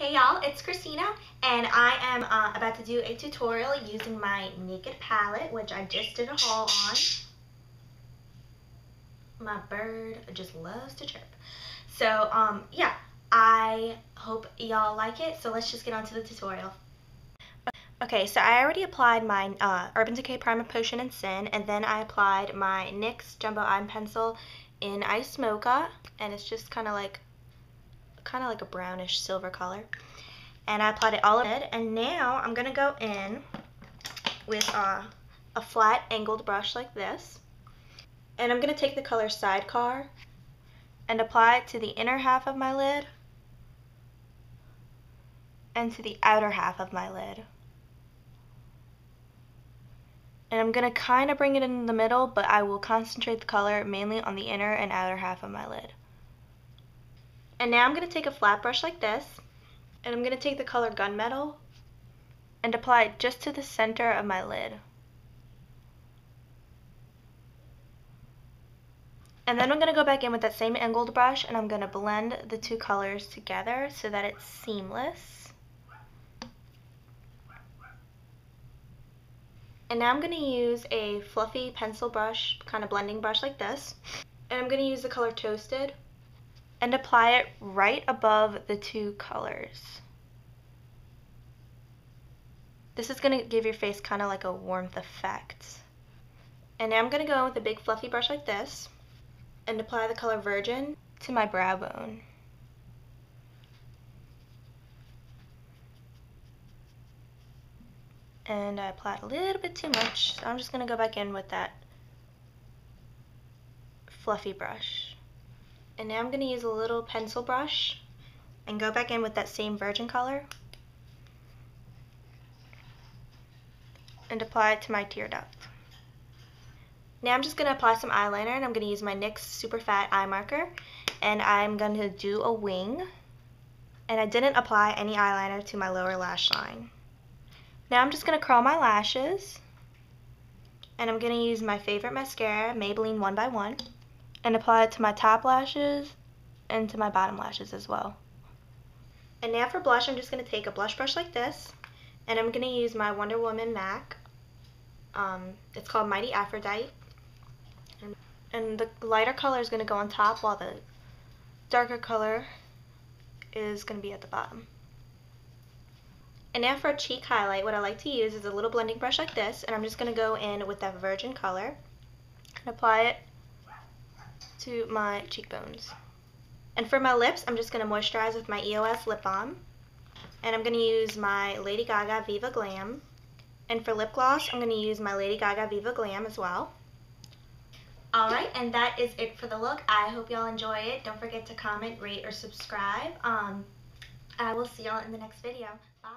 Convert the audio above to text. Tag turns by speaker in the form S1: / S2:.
S1: Hey y'all, it's Cristina and I am uh, about to do a tutorial using my Naked palette which I just did a haul on. My bird just loves to chirp. So um, yeah, I hope y'all like it so let's just get on to the tutorial. Okay, so I already applied my uh, Urban Decay Primer Potion in Sin and then I applied my NYX Jumbo Eye Pencil in Ice Mocha and it's just kind of like kind of like a brownish silver color. And I applied it all over it. And now I'm going to go in with uh, a flat angled brush like this. And I'm going to take the color Sidecar and apply it to the inner half of my lid and to the outer half of my lid. And I'm going to kind of bring it in the middle, but I will concentrate the color mainly on the inner and outer half of my lid. And now I'm going to take a flat brush like this, and I'm going to take the color Gunmetal and apply it just to the center of my lid. And then I'm going to go back in with that same angled brush and I'm going to blend the two colors together so that it's seamless. And now I'm going to use a fluffy pencil brush, kind of blending brush like this. And I'm going to use the color Toasted and apply it right above the two colors. This is going to give your face kind of like a warmth effect. And now I'm going to go in with a big fluffy brush like this and apply the color Virgin to my brow bone. And I applied a little bit too much, so I'm just going to go back in with that fluffy brush. And now I'm going to use a little pencil brush and go back in with that same virgin color and apply it to my tear duct. Now I'm just going to apply some eyeliner and I'm going to use my NYX Super Fat Eye Marker and I'm going to do a wing and I didn't apply any eyeliner to my lower lash line. Now I'm just going to curl my lashes and I'm going to use my favorite mascara, Maybelline One by One and apply it to my top lashes and to my bottom lashes as well. And now for blush, I'm just going to take a blush brush like this, and I'm going to use my Wonder Woman MAC. Um, it's called Mighty Aphrodite. And, the lighter color is going to go on top while the darker color is going to be at the bottom. And now for a cheek highlight, what I like to use is a little blending brush like this, and I'm just going to go in with that virgin color and apply it to my cheekbones. And for my lips, I'm just going to moisturize with my EOS lip balm. And I'm going to use my Lady Gaga Viva Glam. And for lip gloss, I'm going to use my Lady Gaga Viva Glam as well. Alright, and that is it for the look. I hope y'all enjoy it. Don't forget to comment, rate, or subscribe. Um, I will see y'all in the next video. Bye.